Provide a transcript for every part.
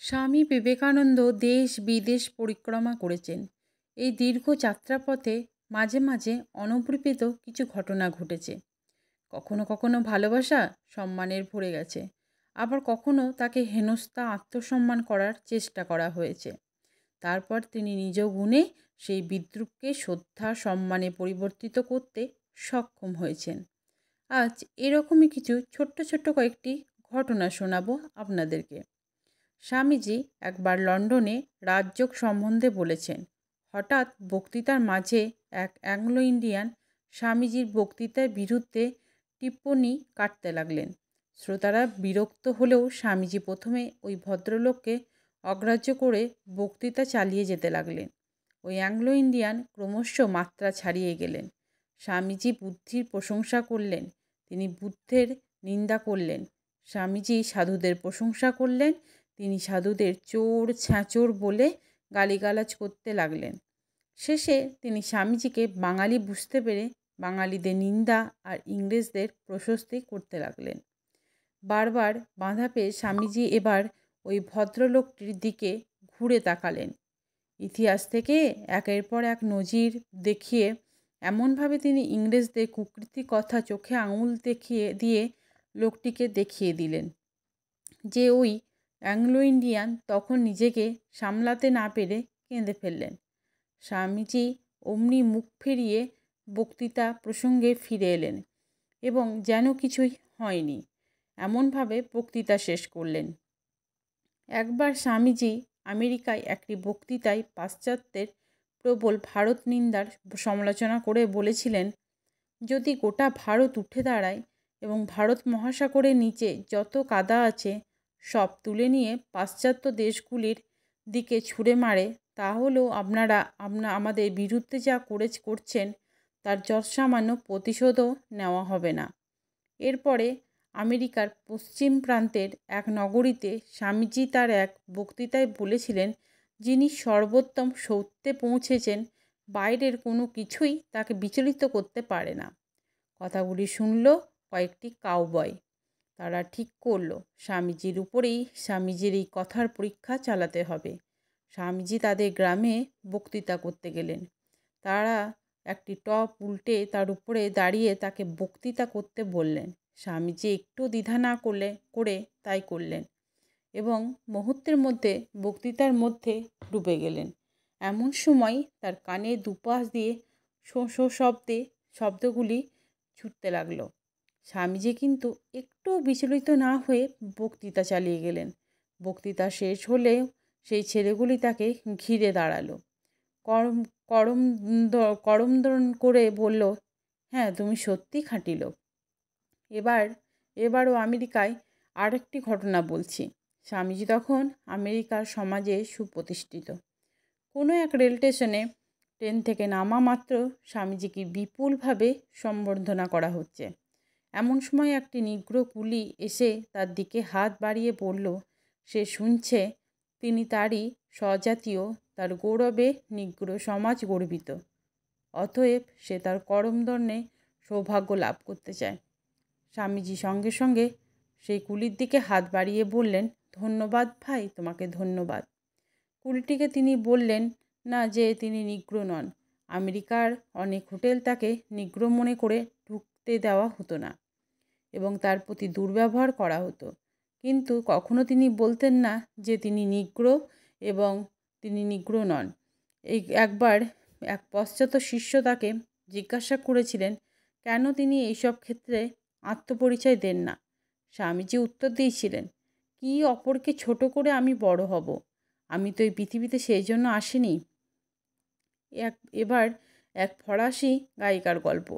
স্বামী বিবেকানন্দ দেশ বিদেশ পরিক্রমা করেছেন। এই দীর্ঘ যাত্রাপথে মাঝে মাঝে অনবৃপিত কিছু ঘটনা ঘটেছে। কখনো কখনো ভালোবাসা সম্মানের ভরে গেছে। আবার কখনো তাকে হেনস্থা, আত্মসম্মান করার চেষ্টা করা হয়েছে। তারপর তিনি নিজ গুণে সেই বিদ্রুপকে শ্রদ্ধা, সম্মানে পরিবর্তিত করতে সক্ষম হয়েছেন। আজ এরকমই কিছু ছোট্ট ছোট্ট কয়েকটি ঘটনা শোনাবো আপনাদেরকে। স্বামীজি একবার লন্ডনে রাজযোগ সম্বন্ধে বলেছেন। হঠাৎ বক্তৃতার মাঝে এক অ্যাংলো ইন্ডিয়ান স্বামীজির বক্তৃতার বিরুদ্ধে টিপ্পণী কাটতে লাগলেন। শ্রোতারা বিরক্ত হলেও স্বামীজি প্রথমে ওই ভদ্রলোককে অগ্রাহ্য করে বক্তৃতা চালিয়ে যেতে লাগলেন। ওই অ্যাংলো ইন্ডিয়ান ক্রমশ মাত্রা ছাড়িয়ে গেলেন। স্বামীজি বুদ্ধির প্রশংসা করলেন, তিনি বুদ্ধের নিন্দা করলেন। স্বামীজি সাধুদের প্রশংসা করলেন তিনি সাধুদের চোর ছ্যাঁচোর বলে গালিগালাজ করতে লাগলেন। শেষে তিনি স্বামীজিকে বাঙালি বুঝতে পেরে বাঙালিদের নিন্দা আর ইংরেজদের প্রশস্তি করতে লাগলেন। বারবার বাঁধা পেয়ে স্বামীজি এবার ওই ভদ্রলোকটির দিকে ঘুরে তাকালেন। ইতিহাস থেকে একের পর এক নজির দেখিয়ে এমনভাবে তিনি ইংরেজদের কুকৃতি কথা চোখে আঙুল দেখিয়ে দিয়ে লোকটিকে দেখিয়ে দিলেন যে ওই অ্যাংলো ইন্ডিয়ান তখন নিজেকে সামলাতে না পেরে কেঁদে ফেললেন। স্বামীজি অমনি মুখ ফিরিয়ে বক্তৃতা প্রসঙ্গে ফিরে এলেন এবং যেন কিছুই হয়নি, এমনভাবে বক্তৃতা শেষ করলেন। একবার স্বামীজি আমেরিকায় একটি বক্তৃতায় পাশ্চাত্যের প্রবল ভারত নিন্দার সমালোচনা করে বলেছিলেন, যদি গোটা ভারত উঠে দাঁড়ায় এবং ভারত মহাসাগরের নিচে যত কাদা আছে সব তুলে নিয়ে পাশ্চাত্য দেশগুলির দিকে ছুঁড়ে মারে, তাহলেও আপনারা, আপনা, আমাদের বিরুদ্ধে যা করে করছেন, তার যৎসামান্য প্রতিশোধও নেওয়া হবে না। এরপরে আমেরিকার পশ্চিম প্রান্তের এক নগরীতে স্বামীজি তার এক বক্তৃতায় বলেছিলেন, যিনি সর্বোত্তম সত্যে পৌঁছেছেন, বাইরের কোনো কিছুই তাকে বিচলিত করতে পারে না। কথাগুলি শুনল কয়েকটি কাউবয় তারা ঠিক করল, স্বামীজির উপরেই স্বামীজির এই কথার পরীক্ষা চালাতে হবে। স্বামীজি তাদের গ্রামে বক্তৃতা করতে গেলেন। তারা একটি টপ উল্টে তার উপরে দাঁড়িয়ে তাকে বক্তৃতা করতে বললেন। স্বামীজি একটু দ্বিধা না করলে, করে তাই করলেন এবং মুহূর্তের মধ্যে বক্তৃতার মধ্যে ডুবে গেলেন। এমন সময় তার কানে দুপাশ দিয়ে শো শো শব্দে, শব্দগুলি ছুটতে লাগল। স্বামীজি কিন্তু একটু বিচলিত না হয়ে বক্তৃতা চালিয়ে গেলেন। বক্তৃতা শেষ হলেও সেই ছেলেগুলি তাকে ঘিরে দাঁড়াল। করম করম করমদন করে বলল হ্যাঁ তুমি সত্যি খাঁটি লোক। এবার, এবারও আমেরিকায় আরেকটি ঘটনা বলছি। স্বামীজি তখন আমেরিকার সমাজে সুপ্রতিষ্ঠিত। কোনো এক রেল স্টেশনে ট্রেন থেকে নামা মাত্র স্বামীজিকে বিপুলভাবে সম্বর্ধনা করা হচ্ছে। এমন সময় একটি নিগ্র কুলি এসে তার দিকে হাত বাড়িয়ে বলল, সে শুনছে, তিনি তারই স্বজাতীয়, তার গৌরবে নিগ্র সমাজ গর্বিত। অতএব সে তার করমদণ্ডে সৌভাগ্য লাভ করতে চায়। স্বামীজি সঙ্গে সঙ্গে সেই কুলির দিকে হাত বাড়িয়ে বললেন, ধন্যবাদ ভাই, তোমাকে ধন্যবাদ। কুলিটিকে তিনি বললেন, না যে তিনি নিগ্র নন। আমেরিকার অনেক হোটেল তাকে নিগ্র মনে করে ঢুকতে দেওয়া হতো না এবং তার প্রতি দুর্ব্যবহার করা হতো। কিন্তু কখনো তিনি বলতেন না যে তিনি নিগ্র এবং তিনি নিগ্র নন। এই একবার এক পশ্চাৎ শিষ্য তাকে জিজ্ঞাসা করেছিলেন, কেন তিনি এইসব ক্ষেত্রে আত্মপরিচয় দেন না? স্বামীজি উত্তর দিয়েছিলেন, কি অপরকে ছোট করে আমি বড় হব? আমি তো এই পৃথিবীতে সেই জন্য আসিনি। এক, এবার এক ফরাসি গায়িকার গল্প।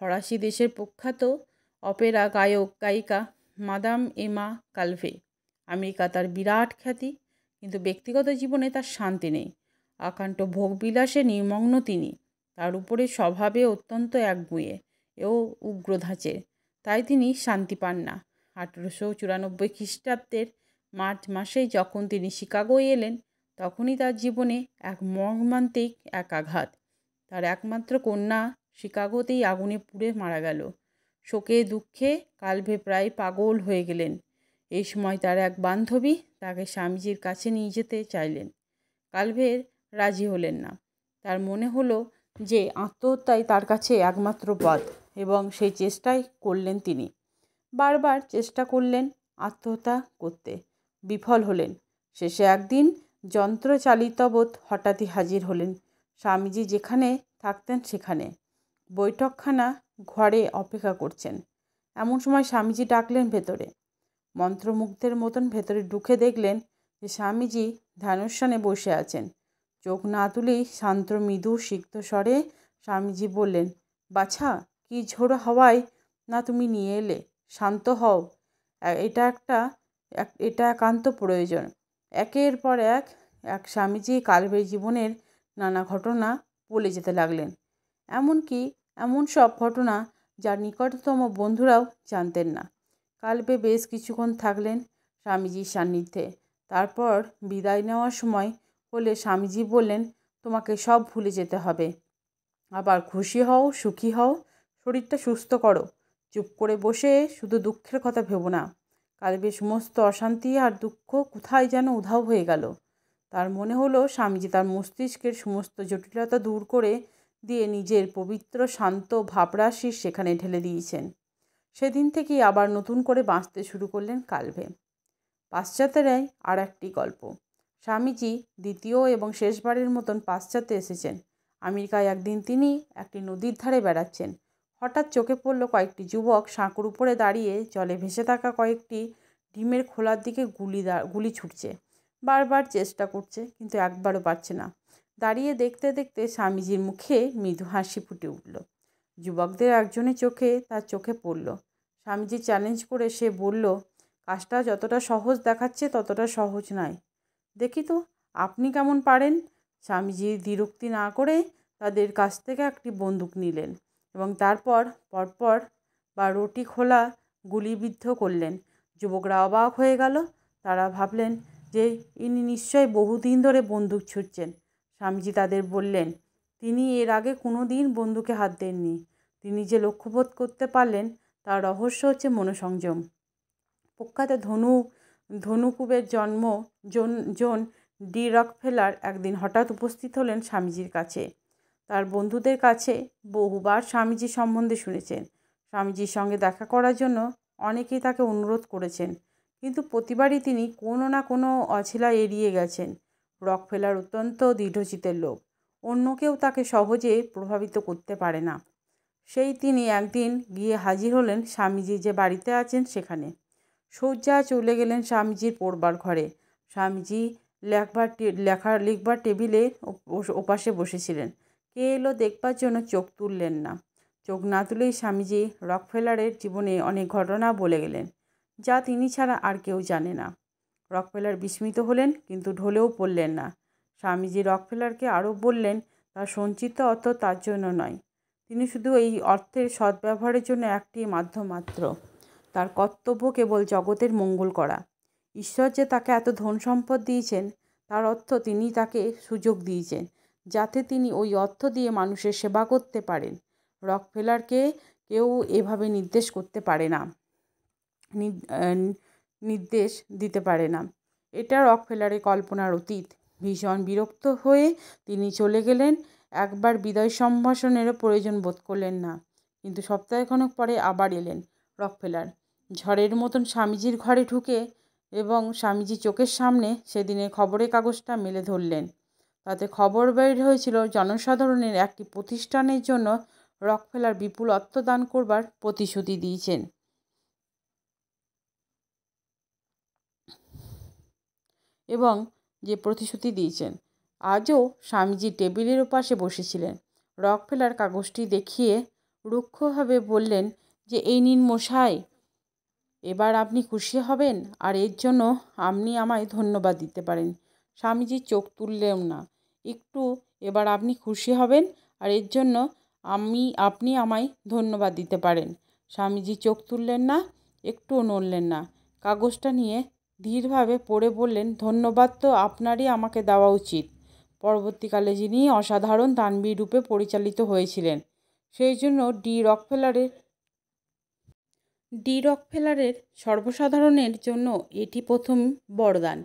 ফরাসি দেশের প্রখ্যাত অপেরা গায়ক, গায়িকা মাদাম এমা কালভে। আমেরিকা তার বিরাট খ্যাতি, কিন্তু ব্যক্তিগত জীবনে তার শান্তি নেই। আকাণ্ঠ ভোগবিলাসে নির্মগ্ন তিনি। তার উপরে স্বভাবে অত্যন্ত একগুঁয়ে এও উগ্র ধাঁচের তাই তিনি শান্তি পান না। আঠেরোশো চুরানব্বই খ্রিস্টাব্দের মার্চ মাসেই যখন তিনি শিকাগোয় এলেন, তখনই তার জীবনে এক মর্মান্তিক এক আঘাত তার একমাত্র কন্যা শিকাগোতেই আগুনে পুড়ে মারা গেল। শোকে দুঃখে কালভে প্রায় পাগল হয়ে গেলেন। এই সময় তার এক বান্ধবী তাকে স্বামীজির কাছে নিয়ে যেতে চাইলেন। কালভের রাজি হলেন না। তার মনে হলো যে আত্মহত্যাই তার কাছে একমাত্র পথ এবং সেই চেষ্টাই করলেন তিনি। বারবার চেষ্টা করলেন আত্মহত্যা করতে। বিফল হলেন। শেষে একদিন যন্ত্রচালিতবোধ হঠাৎই হাজির হলেন। স্বামীজি যেখানে থাকতেন সেখানে। বৈঠকখানা ঘরে অপেক্ষা করছেন। এমন সময় স্বামীজি ডাকলেন ভেতরে। মন্ত্রমুগ্ধের মতন ভেতরে ঢুকে দেখলেন যে স্বামীজি ধ্যানস্থানে বসে আছেন। চোখ না তুলেই শান্ত, মৃদু, সিক্ত স্বরে স্বামীজি বললেন, বাছা, কি ঝোড়ো হওয়ায় না তুমি নিয়ে এলে? শান্ত হও। এটা একটা, এটা একান্ত প্রয়োজন। একের পর এক এক স্বামীজি কালবের জীবনের নানা ঘটনা বলে যেতে লাগলেন। এমনকি এমন সব ঘটনা যার নিকটতম বন্ধুরাও জানতেন না। কালবে বেশ কিছুক্ষণ থাকলেন স্বামীজির সান্নিধ্যে। তারপর বিদায় নেওয়ার সময় হলে স্বামীজি বললেন, তোমাকে সব ভুলে যেতে হবে। আবার খুশি হও, সুখী হও, শরীরটা সুস্থ করো। চুপ করে বসে শুধু দুঃখের কথা ভেবো না। কালবে সমস্ত অশান্তি আর দুঃখ কোথায় যেন উধাও হয়ে গেল। তার মনে হলো স্বামীজি তার মস্তিষ্কের সমস্ত জটিলতা দূর করে দিয়ে নিজের পবিত্র, শান্ত ভাবরাশি সেখানে ঢেলে দিয়েছেন। সেদিন থেকেই আবার নতুন করে বাঁচতে শুরু করলেন কালভে। পাশ্চাত্যেরাই আর একটি গল্প। স্বামীজি দ্বিতীয় এবং শেষবারের মতন পাশ্চাত্যে এসেছেন। আমেরিকায় একদিন তিনি একটি নদীর ধারে বেড়াচ্ছেন। হঠাৎ চোখে পড়ল কয়েকটি যুবক সাঁকুর উপরে দাঁড়িয়ে জলে ভেসে থাকা কয়েকটি ডিমের খোলার দিকে গুলি গুলি ছুটছে। বারবার চেষ্টা করছে, কিন্তু একবারও পারছে না। দাঁড়িয়ে দেখতে দেখতে স্বামীজির মুখে মৃদু হাসি ফুটে উঠল। যুবকদের একজনের চোখে তার চোখে পড়ল। স্বামীজি চ্যালেঞ্জ করে সে বলল, কাজটা যতটা সহজ দেখাচ্ছে ততটা সহজ নয়। দেখি তো, আপনি কেমন পারেন? স্বামীজি দ্বিরুক্তি না করে তাদের কাছ থেকে একটি বন্দুক নিলেন এবং তারপর পরপর বা রুটি খোলা গুলিবিদ্ধ করলেন। যুবকরা অবাক হয়ে গেল। তারা ভাবলেন যে ইনি নিশ্চয় বহুদিন ধরে বন্দুক ছুটছেন। স্বামীজি তাদের বললেন, তিনি এর আগে কোনো দিন বন্দুকে হাত দেননি। তিনি যে লক্ষ্যবোধ করতে পারলেন, তার রহস্য হচ্ছে মনোসংযম। প্রখ্যাত ধনু, ধনুকুবের জন্ম জন জন ডি রকফেলার একদিন হঠাৎ উপস্থিত হলেন স্বামীজির কাছে। তার বন্ধুদের কাছে বহুবার স্বামীজি সম্বন্ধে শুনেছেন। স্বামীজির সঙ্গে দেখা করার জন্য অনেকেই তাকে অনুরোধ করেছেন। কিন্তু প্রতিবারই তিনি কোনো না কোনো অছিলা এড়িয়ে গেছেন। রকফেলার অত্যন্ত দৃঢ়চিতের লোক। অন্য কেউ তাকে সহজে প্রভাবিত করতে পারে না। সেই তিনি একদিন গিয়ে হাজির হলেন স্বামীজি যে বাড়িতে আছেন সেখানে। শয্যা চলে গেলেন স্বামীজির পড়বার ঘরে। স্বামীজি লেখবার লেখার লিখবার টেবিলে ওপাশে বসেছিলেন। কে এলো দেখবার জন্য চোখ তুললেন না। চোখ না তুলেই স্বামীজি রকফেলারের জীবনে অনেক ঘটনা বলে গেলেন, যা তিনি ছাড়া আর কেউ জানে না। রকফেলার বিস্মিত হলেন, কিন্তু ঢলেও পড়লেন না। স্বামীজি রকফেলারকে আরও বললেন তার সঞ্চিত অর্থ তার জন্য নয়। তিনি শুধু এই অর্থের সদ্ব্যবহারের জন্য একটি মাধ্যম মাত্র। তার কর্তব্য কেবল জগতের মঙ্গল করা। ঈশ্বর যে তাকে এত ধন সম্পদ দিয়েছেন, তার অর্থ তিনি তাকে সুযোগ দিয়েছেন, যাতে তিনি ওই অর্থ দিয়ে মানুষের সেবা করতে পারেন। রকফেলারকে কেউ এভাবে নির্দেশ করতে পারে না। নির্দেশ দিতে পারে না। এটা রকফেলারের কল্পনার অতীত। ভীষণ বিরক্ত হয়ে তিনি চলে গেলেন। একবার বিদায় সম্ভাষণেরও প্রয়োজন বোধ করলেন না। কিন্তু সপ্তাহখানেক পরে আবার এলেন রকফেলার। ঝড়ের মতন স্বামীজির ঘরে ঢুকে এবং স্বামীজি চোখের সামনে সেদিনের খবরের কাগজটা মেলে ধরলেন। তাতে খবর বের হয়েছিল জনসাধারণের একটি প্রতিষ্ঠানের জন্য রকফেলার বিপুল অর্থ দান করবার প্রতিশ্রুতি দিয়েছেন। এবং যে প্রতিশ্রুতি দিয়েছেন। আজও স্বামীজি টেবিলের ওপাশে বসেছিলেন। রকফেলার কাগজটি দেখিয়ে রুক্ষভাবে বললেন যে, এই নিন মশাই, এবার আপনি খুশি হবেন আর এর জন্য আপনি আমায় ধন্যবাদ দিতে পারেন স্বামীজি চোখ তুললেও না। একটু এবার আপনি খুশি হবেন আর এর জন্য আমি, আপনি আমায় ধন্যবাদ দিতে পারেন স্বামীজি চোখ তুললেন না, একটুও নড়লেন না। কাগজটা নিয়ে ধীরভাবে পড়ে বললেন, ধন্যবাদ তো আপনারই আমাকে দেওয়া উচিত। পরবর্তীকালে যিনি অসাধারণ দানবীর রূপে পরিচালিত হয়েছিলেন, সেই জন্য ডি রকফেলারের ডি রকফেলারের সর্বসাধারণের জন্য এটি প্রথম বরদান।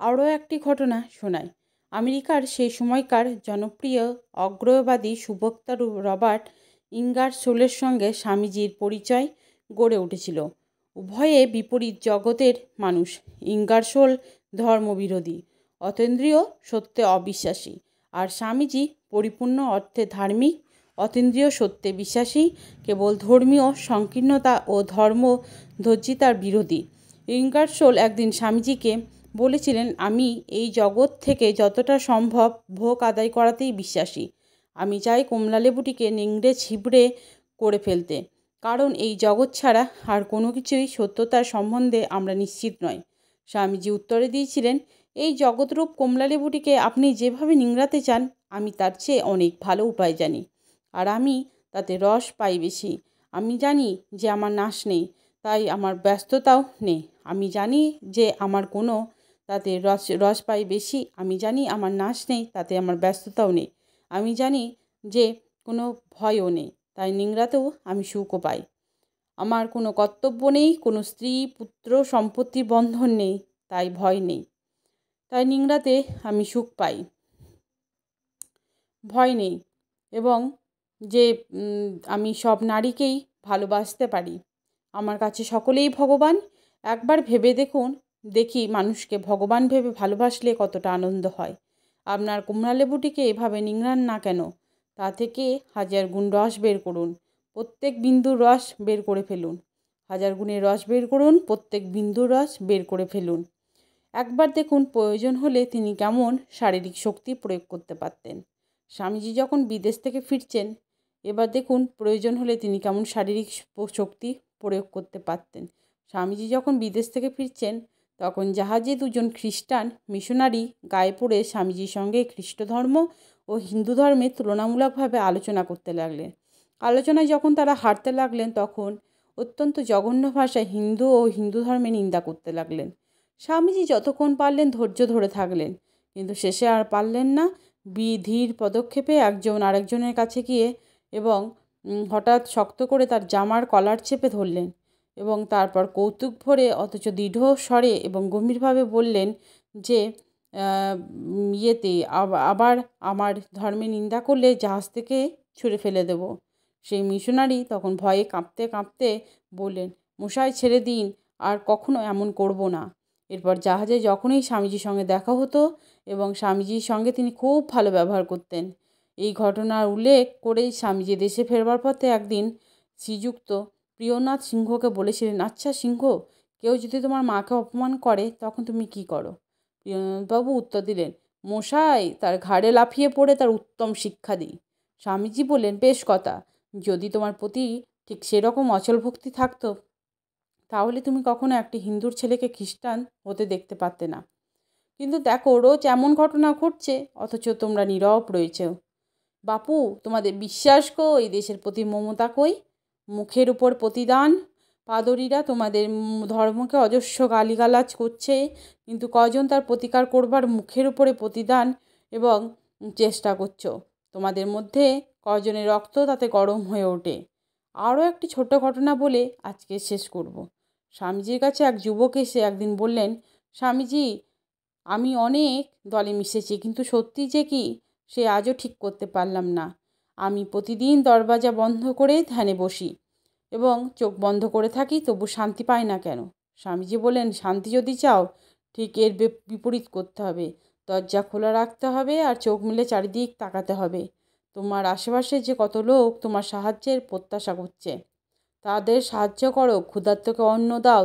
আরও একটি ঘটনা শোনায় আমেরিকার সেই সময়কার জনপ্রিয় অগ্রবাদী সুবক্তা রবার্ট ইঙ্গারসোলের সঙ্গে স্বামীজির পরিচয় গড়ে উঠেছিল। উভয়ে বিপরীত জগতের মানুষ। ইঙ্গারসোল ধর্মবিরোধী, অতীন্দ্রিয় সত্যে অবিশ্বাসী, আর স্বামীজি পরিপূর্ণ অর্থে ধার্মিক, অতীন্দ্রিয় সত্যে বিশ্বাসী, কেবল ধর্মীয় সংকীর্ণতা ও ধর্ম ধর্জিতার বিরোধী ইঙ্গারসোল একদিন স্বামীজিকে বলেছিলেন, আমি এই জগৎ থেকে যতটা সম্ভব ভোগ আদায় করাতেই বিশ্বাসী। আমি চাই কমলা লেবুটিকে নিংড়ে ছিবড়ে করে ফেলতে। কারণ এই জগৎ ছাড়া আর কোনো কিছুই সত্যতার সম্বন্ধে আমরা নিশ্চিত নয়। স্বামীজি উত্তরে দিয়েছিলেন, এই জগৎরূপ কমলা লেবুটিকে আপনি যেভাবে নিংড়াতে চান, আমি তার চেয়ে অনেক ভালো উপায় জানি। আর আমি তাতে রস পাই বেশি। আমি জানি যে আমার নাশ নেই, তাই আমার ব্যস্ততাও নেই। আমি জানি যে আমার কোনো তাতে রস রস পাই বেশি। আমি জানি আমার নাশ নেই, তাতে আমার ব্যস্ততাও নেই। আমি জানি যে কোনো ভয়ও নেই। তাই নিংড়াতেও আমি সুখও পাই। আমার কোনো কর্তব্য নেই, কোনো স্ত্রী, পুত্র সম্পত্তির বন্ধন নেই, তাই ভয় নেই। তাই নিংড়াতে আমি সুখ পাই। ভয় নেই এবং যে আমি সব নারীকেই ভালোবাসতে পারি। আমার কাছে সকলেই ভগবান। একবার ভেবে দেখুন, দেখি মানুষকে ভগবান ভেবে ভালোবাসলে কতটা আনন্দ হয়। আপনার কুমড়া লেবুটিকে এভাবে নিংড়ান না কেন? তা থেকে হাজার গুণ রস বের করুন। প্রত্যেক বিন্দুর রস বের করে ফেলুন। হাজার গুণের রস বের করুন, প্রত্যেক বিন্দুর রস বের করে ফেলুন। একবার দেখুন প্রয়োজন হলে তিনি কেমন শারীরিক শক্তি প্রয়োগ করতে পারতেন। স্বামীজি যখন বিদেশ থেকে ফিরছেন, এবার দেখুন প্রয়োজন হলে তিনি কেমন শারীরিক শক্তি প্রয়োগ করতে পারতেন। স্বামীজি যখন বিদেশ থেকে ফিরছেন, তখন জাহাজে দুজন খ্রিস্টান মিশনারি গায়ে পড়ে স্বামীজির সঙ্গে খ্রিস্ট ধর্ম ও হিন্দু ধর্মের তুলনামূলকভাবে আলোচনা করতে লাগলেন। আলোচনায় যখন তারা হাঁটতে লাগলেন, তখন অত্যন্ত জঘন্য ভাষায় হিন্দু ও হিন্দু ধর্মে নিন্দা করতে লাগলেন। স্বামীজি যতক্ষণ পারলেন ধৈর্য ধরে থাকলেন, কিন্তু শেষে আর পারলেন না। বিধির পদক্ষেপে একজন আরেকজনের কাছে গিয়ে এবং হঠাৎ শক্ত করে তার জামার কলার চেপে ধরলেন এবং তারপর কৌতুক ভরে অথচ দৃঢ় স্বরে এবং গম্ভীরভাবে বললেন যে ইয়েতে আবার আমার ধর্মে নিন্দা করলে জাহাজ থেকে ছুঁড়ে ফেলে দেব। সেই মিশনারি তখন ভয়ে কাঁপতে কাঁপতে বললেন, মশাই, ছেড়ে দিন, আর কখনো এমন করব না। এরপর জাহাজে যখনই স্বামীজির সঙ্গে দেখা হতো এবং স্বামীজির সঙ্গে তিনি খুব ভালো ব্যবহার করতেন, এই ঘটনার উল্লেখ করেই স্বামীজি দেশে ফেরবার পথে একদিন শ্রীযুক্ত প্রিয়নাথ সিংহকে বলেছিলেন আচ্ছা সিংহ, কেউ যদি তোমার মাকে অপমান করে, তখন তুমি কি করো? প্রিয়নাথবাবু উত্তর দিলেন, মশাই, তার ঘাড়ে লাফিয়ে পড়ে তার উত্তম শিক্ষা দিই। স্বামীজি বললেন, বেশ কথা, যদি তোমার প্রতি ঠিক সেরকম অচল ভক্তি থাকতো, তাহলে তুমি কখনো একটি হিন্দুর ছেলেকে খ্রিস্টান হতে দেখতে পারতে না। কিন্তু দেখো, রোজ এমন ঘটনা ঘটছে, অথচ তোমরা নীরব রয়েছে বাপু, তোমাদের বিশ্বাস কই, দেশের প্রতি মমতা কই? মুখের উপর প্রতিদান পাদরীরা তোমাদের ধর্মকে অজস্র গালিগালাজ করছে, কিন্তু কজন তার প্রতিকার করবার মুখের উপরে প্রতিদান এবং চেষ্টা করছ? তোমাদের মধ্যে কজনের রক্ত তাতে গরম হয়ে ওঠে? আরও একটি ছোট ঘটনা বলে আজকে শেষ করব। স্বামীজির কাছে এক যুবক এসে একদিন বললেন, স্বামীজি, আমি অনেক দলে মিশেছি, কিন্তু সত্যি যে কি, সে আজও ঠিক করতে পারলাম না। আমি প্রতিদিন দরজা বন্ধ করে ধ্যানে বসি। এবং চোখ বন্ধ করে থাকি, তবু শান্তি পাই না কেন? স্বামীজি বলেন শান্তি যদি চাও, ঠিক এর বিপরীত করতে হবে। দরজা খোলা রাখতে হবে আর চোখ মিলে চারিদিক তাকাতে হবে। তোমার আশেপাশে যে কত লোক তোমার সাহায্যের প্রত্যাশা করছে। তাদের সাহায্য করো, ক্ষুধার্তকে অন্ন দাও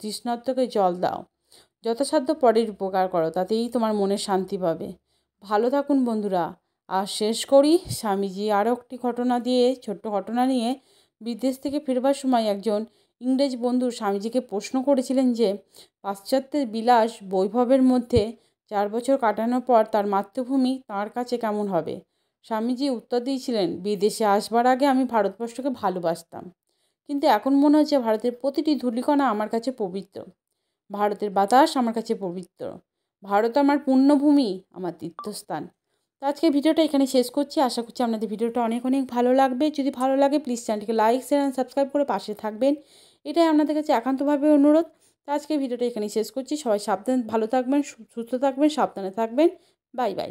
তৃষ্ণার্তকে জল দাও। যথাসাধ্য পরের উপকার করো, তাতেই তোমার মনে শান্তি পাবে। ভালো থাকুন বন্ধুরা। আর শেষ করি, স্বামীজি আরও একটি ঘটনা দিয়ে, ছোট্ট ঘটনা নিয়ে বিদেশ থেকে ফিরবার সময় একজন ইংরেজ বন্ধু স্বামীজিকে প্রশ্ন করেছিলেন যে পাশ্চাত্যের বিলাস বৈভবের মধ্যে চার বছর কাটানোর পর তার মাতৃভূমি তাঁর কাছে কেমন হবে? স্বামীজি উত্তর দিয়েছিলেন, বিদেশে আসবার আগে আমি ভারতবর্ষকে ভালোবাসতাম। কিন্তু এখন মনে হচ্ছে ভারতের প্রতিটি ধূলিকণা আমার কাছে পবিত্র। ভারতের বাতাস আমার কাছে পবিত্র। ভারত আমার পুণ্যভূমি আমার তীর্থস্থান। তো আজকে ভিডিওটা এখানে শেষ করছি। আশা করছি আপনাদের ভিডিওটা অনেক অনেক ভালো লাগবে। যদি ভালো লাগে প্লিজ চ্যানেলটিকে লাইক শেয়ার অ্যান্ড সাবস্ক্রাইব করে পাশে থাকবেন। এটাই আপনাদের কাছে একান্তভাবে অনুরোধ। তো আজকে ভিডিওটা এখানে শেষ করছি। সবাই সাবধানে, ভালো থাকবেন সুস্থ থাকবেন, সাবধানে থাকবেন। Bye bye.